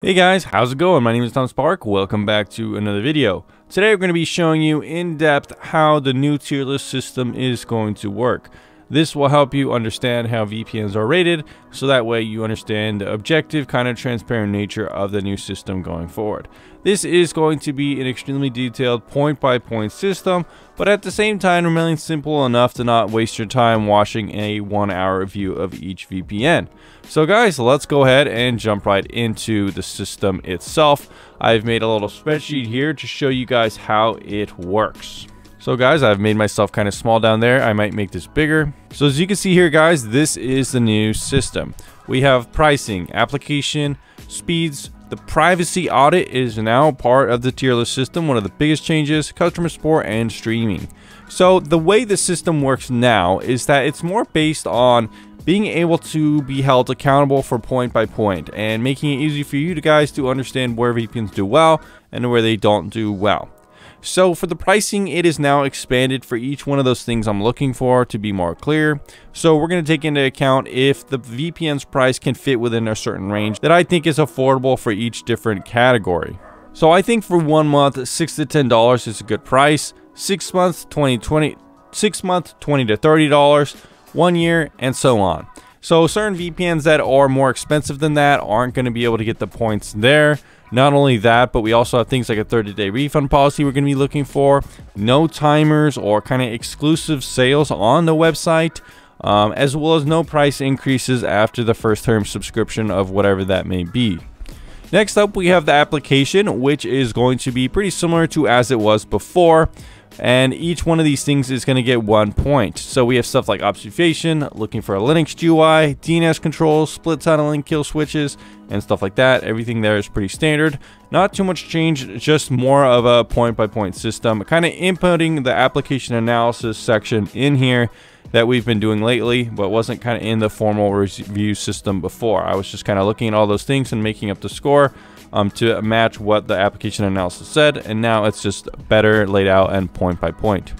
Hey guys, how's it going? My name is Tom Spark. Welcome back to another video. Today we're going to be showing you in depth how the new tier list system is going to work. This will help you understand how VPNs are rated, so that way you understand the objective, kind of transparent nature of the new system going forward. This is going to be an extremely detailed point-by-point -point system, but at the same time remaining simple enough to not waste your time watching a one-hour review of each VPN. So guys, let's go ahead and jump right into the system itself. I've made a little spreadsheet here to show you guys how it works. So guys, I've made myself kind of small down there. I might make this bigger. So as you can see here, guys, this is the new system. We have pricing, application, speeds, the privacy audit is now part of the tier list system. One of the biggest changes, customer support and streaming. So the way the system works now is that it's more based on being able to be held accountable for point by point and making it easy for you guys to understand where VPNs do well and where they don't do well. So for the pricing, it is now expanded for each one of those things I'm looking for to be more clear. So we're going to take into account if the VPN's price can fit within a certain range that I think is affordable for each different category. So I think for one month, six to ten dollars is a good price. Six months, 20, 20, six month, 20 to 30 dollars, one year, and so on. So certain VPNs that are more expensive than that aren't going to be able to get the points there. Not only that, but we also have things like a 30 day refund policy we're going to be looking for, no timers or kind of exclusive sales on the website, um, as well as no price increases after the first term subscription of whatever that may be. Next up, we have the application, which is going to be pretty similar to as it was before and each one of these things is going to get one point. So we have stuff like obfuscation, looking for a Linux GUI, DNS controls, split tunneling, kill switches, and stuff like that. Everything there is pretty standard. Not too much change, just more of a point-by-point -point system, kind of inputting the application analysis section in here that we've been doing lately, but wasn't kind of in the formal review system before. I was just kind of looking at all those things and making up the score um, to match what the application analysis said, and now it's just better laid out and point by point.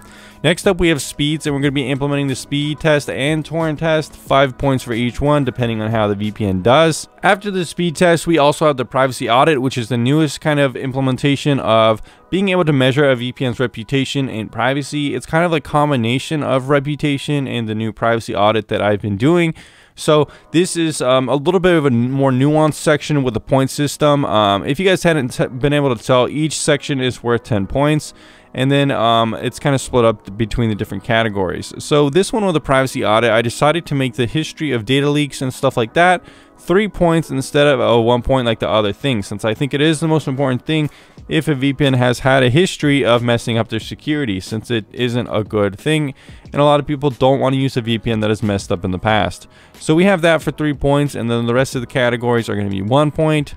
Next up, we have speeds, and we're going to be implementing the speed test and torrent test, five points for each one, depending on how the VPN does. After the speed test, we also have the privacy audit, which is the newest kind of implementation of being able to measure a VPN's reputation and privacy. It's kind of a combination of reputation and the new privacy audit that I've been doing. So this is um, a little bit of a more nuanced section with the point system. Um, if you guys hadn't been able to tell, each section is worth 10 points and then um, it's kind of split up between the different categories. So this one with the privacy audit, I decided to make the history of data leaks and stuff like that three points instead of a one point like the other thing, since I think it is the most important thing if a VPN has had a history of messing up their security, since it isn't a good thing, and a lot of people don't want to use a VPN that has messed up in the past. So we have that for three points, and then the rest of the categories are going to be one point.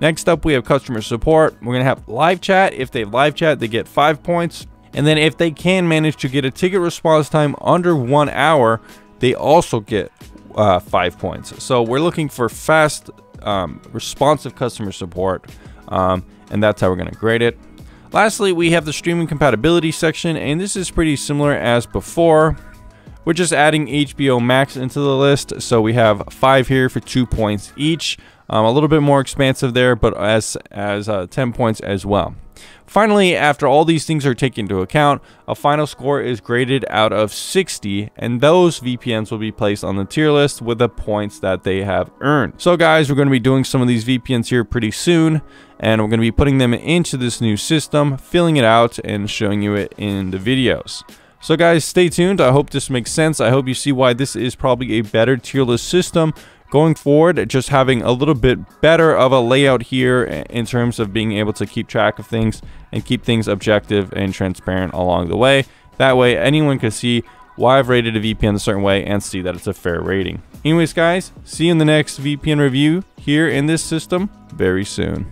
Next up, we have customer support. We're going to have live chat. If they have live chat, they get five points. And then if they can manage to get a ticket response time under one hour, they also get uh, five points. So we're looking for fast, um, responsive customer support. Um, and that's how we're going to grade it. Lastly, we have the streaming compatibility section, and this is pretty similar as before. We're just adding HBO Max into the list, so we have five here for two points each. Um, a little bit more expansive there, but as as uh, 10 points as well. Finally, after all these things are taken into account, a final score is graded out of 60, and those VPNs will be placed on the tier list with the points that they have earned. So guys, we're going to be doing some of these VPNs here pretty soon, and we're going to be putting them into this new system, filling it out, and showing you it in the videos. So guys, stay tuned. I hope this makes sense. I hope you see why this is probably a better tier list system Going forward, just having a little bit better of a layout here in terms of being able to keep track of things and keep things objective and transparent along the way. That way, anyone can see why I've rated a VPN a certain way and see that it's a fair rating. Anyways, guys, see you in the next VPN review here in this system very soon.